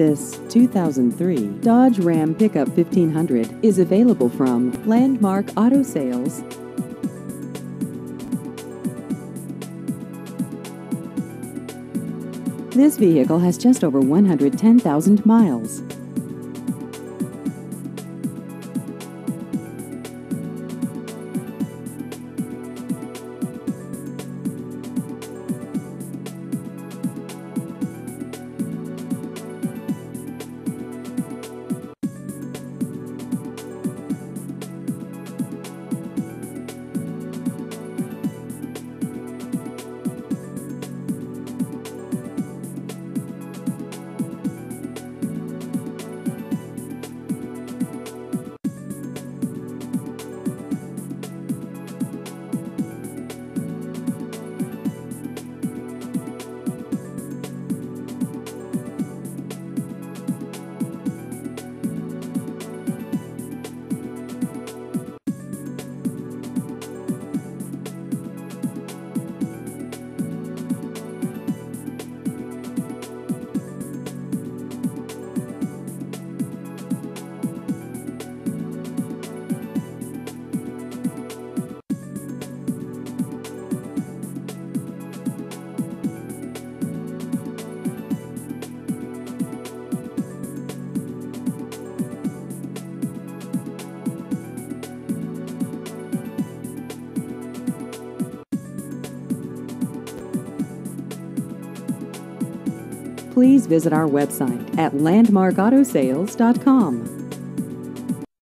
This 2003 Dodge Ram Pickup 1500 is available from Landmark Auto Sales. This vehicle has just over 110,000 miles. Please visit our website at landmarkautosales.com.